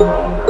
Bye.